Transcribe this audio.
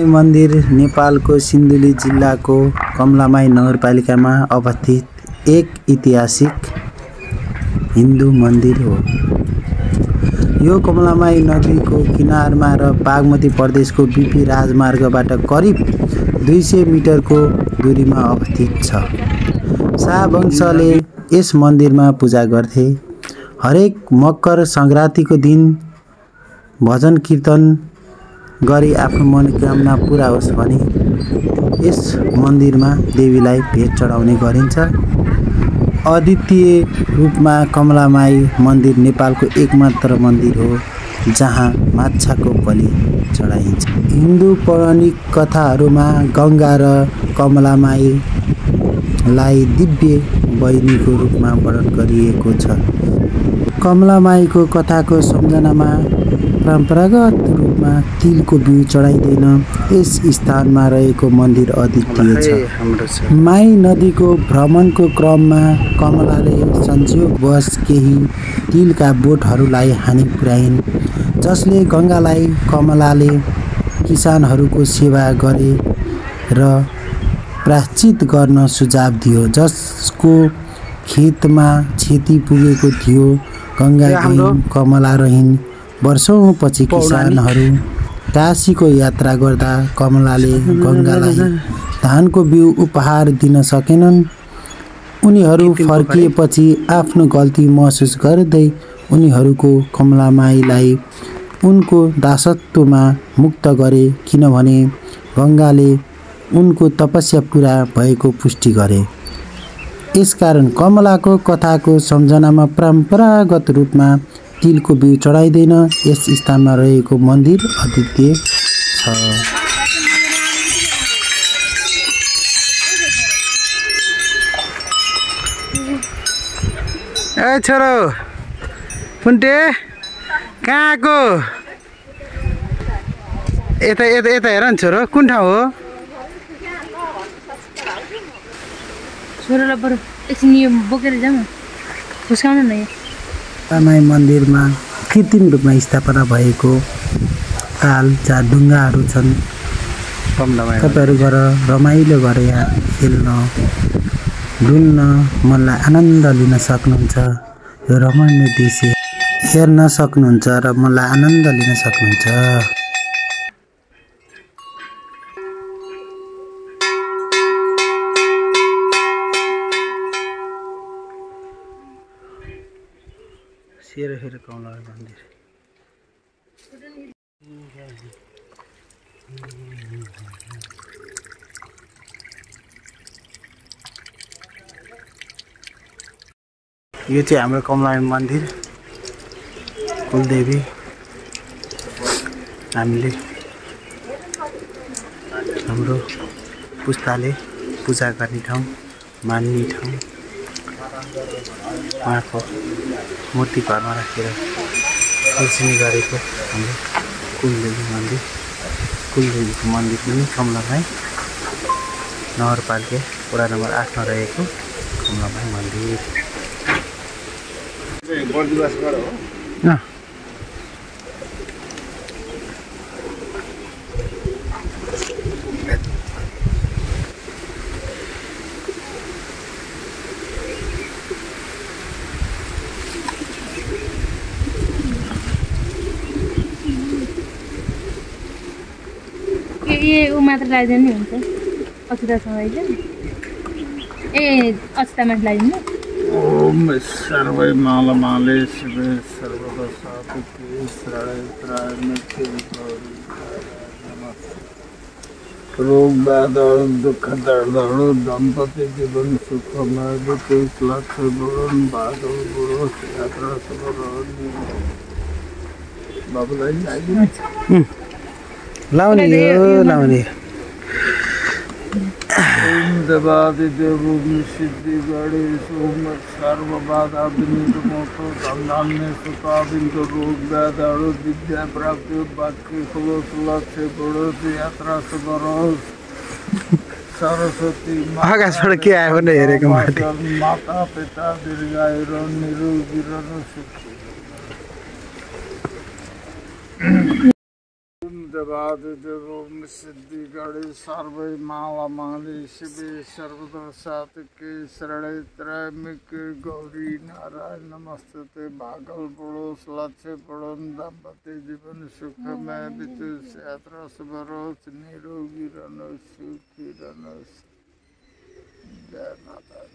मन्दिर नेपालको सिन्धुली जिल्लाको कमलामाई नगरपालिकामा अवस्थित एक ऐतिहासिक हिन्दू मन्दिर हो। यो कमलामाई नदीको किनारमा र बागमती प्रदेशको बिपी राजमार्गबाट करिब दुई सय मिटरको दूरीमा अवस्थित छ। शाहवंशले यस मन्दिरमा पूजा गर्थे। हरेक मकर सङ्क्रान्तिको दिन भजन कीर्तन गरी आफ्नो मनोकामना पुरा होस् भने यस मन्दिरमा देवीलाई भेट चढाउने गरिन्छ। अद्वितीय रूपमा कमलामाई मन्दिर नेपालको एकमात्र मन्दिर हो जहाँ माछाको बलि चढाइन्छ। हिन्दू पौराणिक कथाहरूमा गङ्गा र कमलामाईलाई दिव्य बहिनीको रूपमा वर्णन गरिएको छ। कमलामाईको कथाको सम्झनामा परम्परागत रूपमा तिलको बिउ चढाइँदैन। यस स्थानमा रहेको मन्दिर अद्वितीय छ। माई नदीको भ्रमणको क्रममा कमलाले संयोगवश केही तिलका बोटहरूलाई हानि पुर्याइन् जसले गङ्गालाई कमलाले किसानहरूको सेवा गरे र प्राश्चित गर्न सुझाव दियो। जसको खेतमा क्षति पुगेको थियो गङ्गा गइन् कमला रहिन्। वर्षौँपछि किसानहरू काशीको यात्रा गर्दा कमलाले गङ्गालाई धानको बिउ उपहार दिन सकेनन्। उनीहरू फर्किएपछि आफ्नो गल्ती महसुस गर्दै उनीहरूको कमलामाईलाई उनको दासत्वमा मुक्त गरे किनभने गङ्गाले उनको तपस्या पुरा भएको पुष्टि गरे। यसकारण कमलाको कथाको सम्झनामा परम्परागत रूपमा तिलको बिउ चढाइँदैन। यस स्थानमा रहेको मन्दिर अद्वितीय छ। ए छोरो पुन्टे कहाँ आएको? यता यता यता हेर नि छोरो कुन ठाउँ हो? छोरालाई बरु एकछिन यो बोकेर जाउँ न। फुस्काउनु न यो रामाई मन्दिरमा कृत्रिम रूपमा स्थापना भएको ताल जहाँ ढुङ्गाहरू छन्। तपाईँहरू गएर रमाइलो गरेर यहाँ खेल्न डुल्न मनलाई आनन्द लिन सक्नुहुन्छ। यो रमणीय दृश्य हेर्न सक्नुहुन्छ र मनलाई आनन्द लिन सक्नुहुन्छ। हेर कमला मन्दिर यो चाहिँ हाम्रो कमला मन्दिर कुलदेवी हामीले हाम्रो पुस्ताले पूजा गर्ने ठाउँ मान्ने ठाउँ। उहाँको मूर्ति घरमा राखेर खर्चिने गरेको हाम्रो कुलदेवी मन्दिर। कुलदेवीको मन्दिर पनि कमलामाई नगरपालिका वडा नम्बर आठमा रहेको कमलामाई मन्दिर। मात्र लगाइदिनु नि हुन्छ अक्षतासँग होइन। ए अक्षतामा लगाइदिनु ओम सर्वै मालमाले शिवे सर्वदा साधुके श्रय रोग व्याधर दुःख दर्दहरू दम्पति जीवन सुखमय विशेष लक्ष्य बुढन बहादुर बुढो यात्रा शुभ बाबुलाई लागि लाउने हो लाउने सिद्धि गणेश सर्वबाधा बिंद मोटो धनधान्य सुखा बिंद रोग व्याध अड़ो विद्या प्राप्ति बाकी खुलो सुलभ से बढ़ो यात्रा से करो सरस्वती आकाशबाट के आयो भने हेरेको माटो माता पिता दीर्घायु निरोगी रहनु सुखी. मुरादाबाद देवभूमि सिद्धिगढ़ी सार्वय मालामाली शिवे गौरी नारायण नमस्ते भागल पड़ोस लक्ष्य पड़ोन दाम्पत्य जीवन सुख में बितु यात्रा सुबरोस निरोगी रनो, सुखी रनो। जय माता